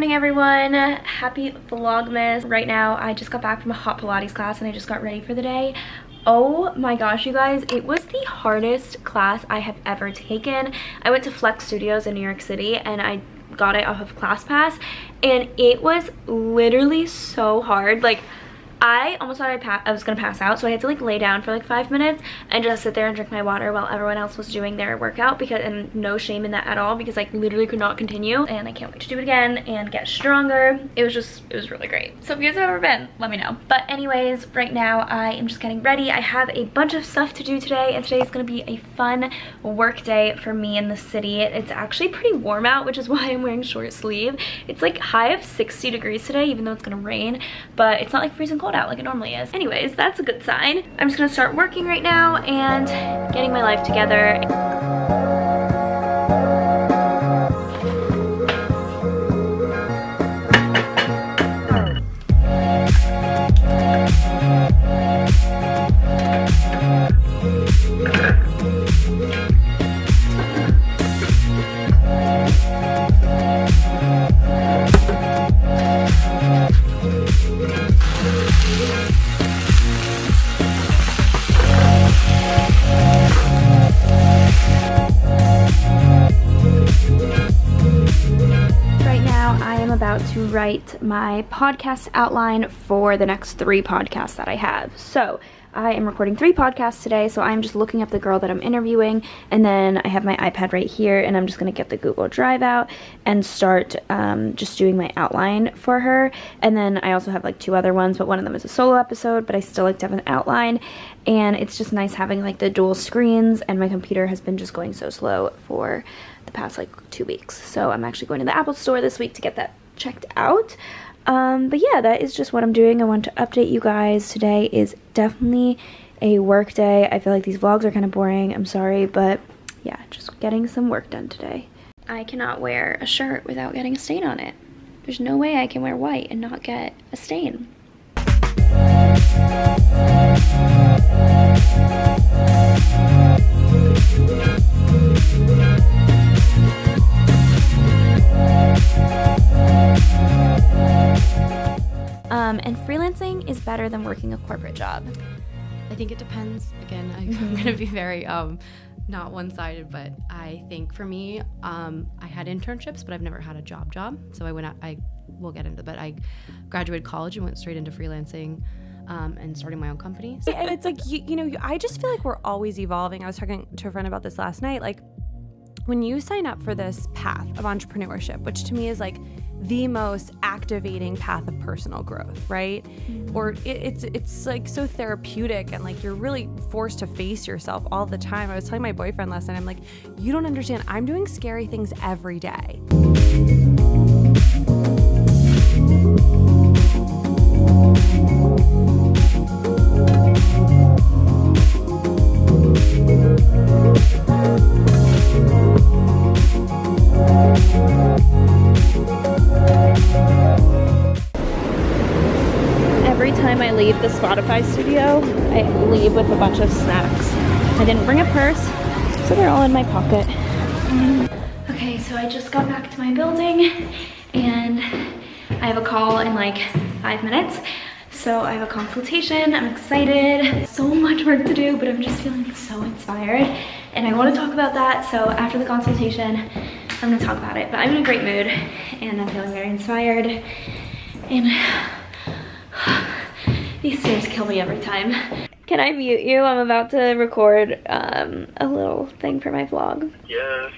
morning everyone. Happy vlogmas. Right now i just got back from a hot pilates class and i just got ready for the day. Oh my gosh you guys it was the hardest class i have ever taken. I went to flex studios in new york city and i got it off of classpass and it was literally so hard. Like I almost thought I, I was gonna pass out so I had to like lay down for like five minutes and just sit there and drink my water while everyone else was doing their workout because and no shame in that at all because I literally could not continue. And I can't wait to do it again and get stronger. It was just it was really great. So if you guys have ever been let me know. But anyways right now I am just getting ready. I have a bunch of stuff to do today and today is gonna be a fun work day for me in the city. It's actually pretty warm out which is why I'm wearing short sleeve. It's like high of 60 degrees today even though it's gonna rain but it's not like freezing cold cold out like it normally is. Anyways, that's a good sign. I'm just gonna start working right now and getting my life together. Write my podcast outline for the next three podcasts that I have. So I am recording three podcasts today, so I'm just looking up the girl that I'm interviewing, and then I have my iPad right here, and I'm just to get the Google Drive out and start um, just doing my outline for her. And then I also have like two other ones, but one of them is a solo episode, but I still like to have an outline, and it's just nice having like the dual screens, and my computer has been just going so slow for the past like two weeks. So I'm actually going to the Apple store this week to get that checked out. Um, but yeah, that is just what I'm doing. I want to update you guys. Today is definitely a work day. I feel like these vlogs are kind of boring. I'm sorry, but yeah, just getting some work done today. I cannot wear a shirt without getting a stain on it. There's no way I can wear white and not get a stain. Better than working a corporate job. I think it depends. Again, I'm mm-hmm. going to be very um, not one-sided, but I think for me, um, I had internships, but I've never had a job job. So I went out, I will get into, but I graduated college and went straight into freelancing. Um, and starting my own company. and it's like you, you know, I just feel like we're always evolving. I was talking to a friend about this last night. Like when you sign up for this path of entrepreneurship, which to me is like the most activating path of personal growth, right? Mm-hmm. Or it, it's it's like so therapeutic and like you're really forced to face yourself all the time. I was telling my boyfriend last night, I'm like, you don't understand. I'm doing scary things every day. Leave the Spotify studio, I leave with a bunch of snacks. I didn't bring a purse, so they're all in my pocket. Okay, so I just got back to my building and I have a call in like five minutes. So I have a consultation, I'm excited. So much work to do, but I'm just feeling so inspired. And I wanna talk about that, so after the consultation, I'm gonna talk about it. But I'm in a great mood and I'm feeling very inspired. And these stairs kill me every time. Can I mute you? I'm about to record um, a little thing for my vlog. Yes.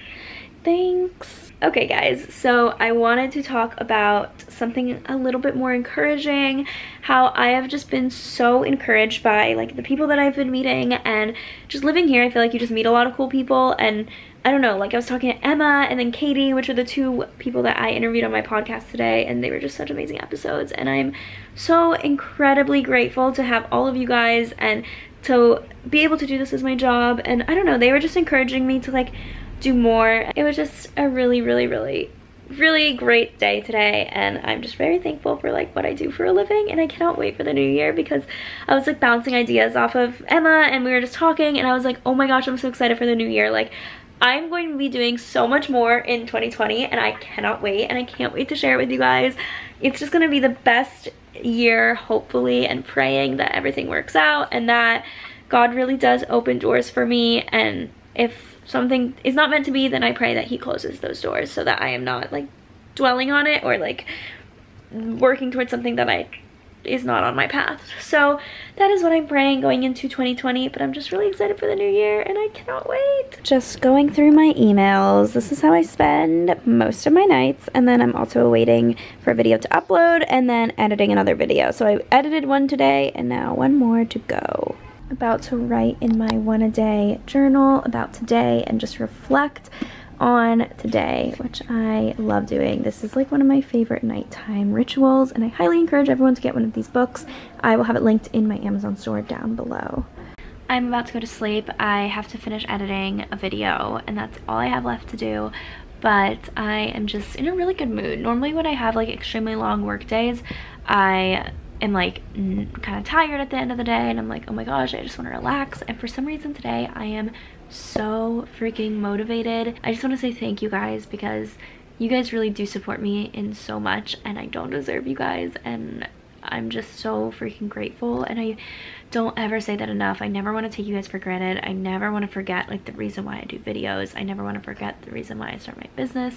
Thanks. Okay guys, so I wanted to talk about something a little bit more encouraging, how I have just been so encouraged by like the people that I've been meeting and just living here, I feel like you just meet a lot of cool people and I don't know, like I was talking to Emma and then Katie, which are the two people that I interviewed on my podcast today, and they were just such amazing episodes. And I'm so incredibly grateful to have all of you guys and to be able to do this as my job. And I don't know, they were just encouraging me to like do more. It was just a really, really, really really great day today and I'm just very thankful for like what I do for a living and I cannot wait for the new year because I was like bouncing ideas off of Emma and we were just talking and I was like oh my gosh I'm so excited for the new year like I'm going to be doing so much more in 2020 and I cannot wait and I can't wait to share it with you guys. It's just going to be the best year, hopefully, and praying that everything works out and that God really does open doors for me and if something is not meant to be, then I pray that he closes those doors so that I am not like dwelling on it or like working towards something that I is not on my path. So that is what I'm praying going into 2020, but I'm just really excited for the new year and I cannot wait. Just going through my emails. This is how I spend most of my nights and then I'm also waiting for a video to upload and then editing another video. So I edited one today and now one more to go. About to write in my one a day journal about today and just reflect on today, which I love doing. This is like one of my favorite nighttime rituals, and I highly encourage everyone to get one of these books. I will have it linked in my Amazon store down below. I'm about to go to sleep. I have to finish editing a video, and that's all I have left to do but I am just in a really good mood. Normally when I have like extremely long work days, I am like kind of tired at the end of the day and I'm like, oh my gosh, I just want to relax. And for some reason today I am so freaking motivated. I just want to say thank you guys because you guys really do support me in so much and I don't deserve you guys and I'm just so freaking grateful and I don't ever say that enough. I never want to take you guys for granted. I never want to forget like the reason why I do videos. I never want to forget the reason why I start my business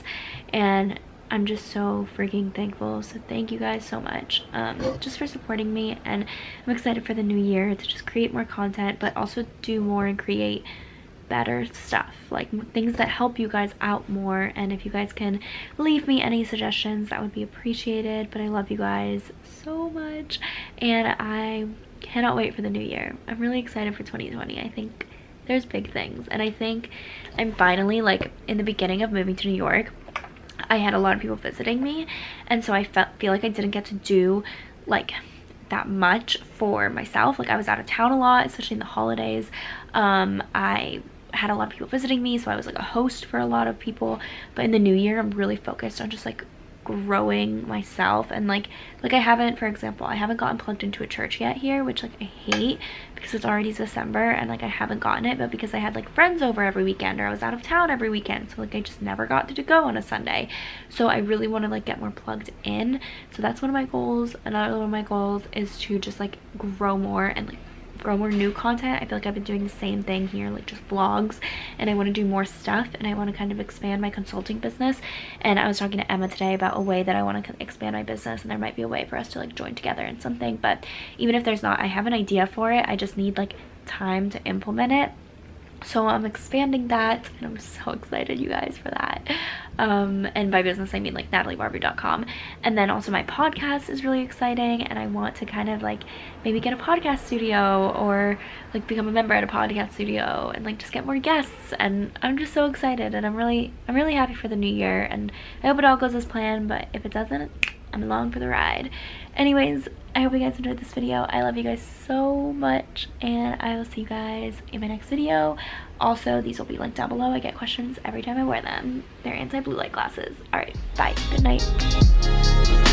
and I'm just so freaking thankful. So thank you guys so much um, just for supporting me and I'm excited for the new year to just create more content but also do more and create better stuff like things that help you guys out more. And if you guys can leave me any suggestions that would be appreciated but I love you guys so much and I cannot wait for the new year. I'm really excited for 2020 I think there's big things and I think I'm finally like in the beginning of moving to New York I had a lot of people visiting me and so I felt feel like I didn't get to do like that much for myself. Like I was out of town a lot especially in the holidays. Um, I had a lot of people visiting me so I was like a host for a lot of people. But in the new year I'm really focused on just like growing myself. And like like I haven't for example I haven't gotten plugged into a church yet here which like I hate because it's already December and like I haven't gotten it but because I had like friends over every weekend or I was out of town every weekend so like I just never got to go on a Sunday. So I really want to like get more plugged in. So that's one of my goals. Another one of my goals is to just like grow more and like grow more new content. I feel like I've been doing the same thing here, like just vlogs, and I want to do more stuff, and I want to kind of expand my consulting business. And I was talking to Emma today about a way that I want to expand my business, and there might be a way for us to like join together in something. But even if there's not, I have an idea for it. I just need like time to implement it so I'm expanding that and I'm so excited you guys for that. Um, and by business I mean like nataliebarbu.com and then also my podcast is really exciting and I want to kind of like maybe get a podcast studio or like become a member at a podcast studio and like just get more guests. And I'm just so excited and I'm really I'm really happy for the new year. And I hope it all goes as planned but if it doesn't I'm along for the ride anyways I hope you guys enjoyed this video. I love you guys so much and I will see you guys in my next video. Also, these will be linked down below. I get questions every time I wear them. They're anti-blue light glasses. Alright, bye. Good night.